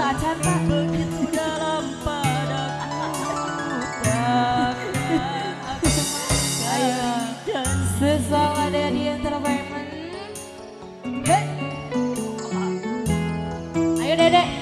Pak Acan Pak. Begitu dalam padaku Ayo Sesama ada di entertainment Ayo dedek.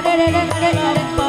re re re re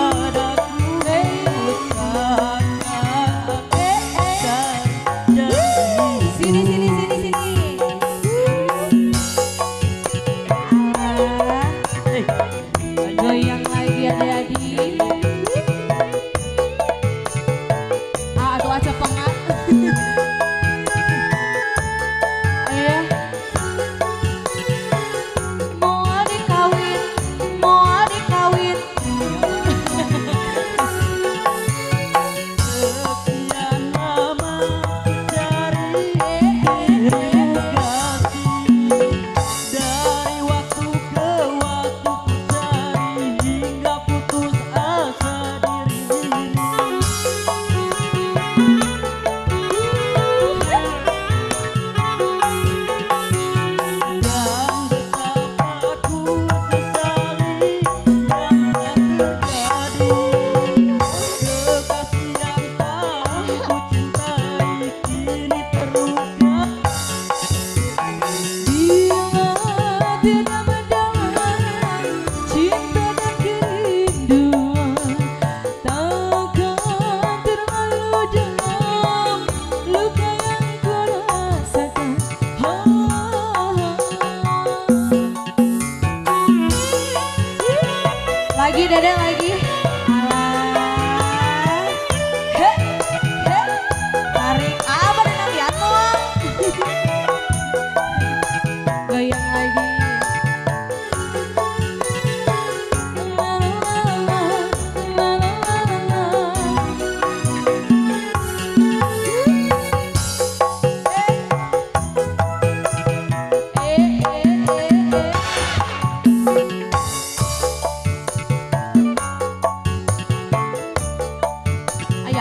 Dadah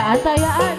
Atayaan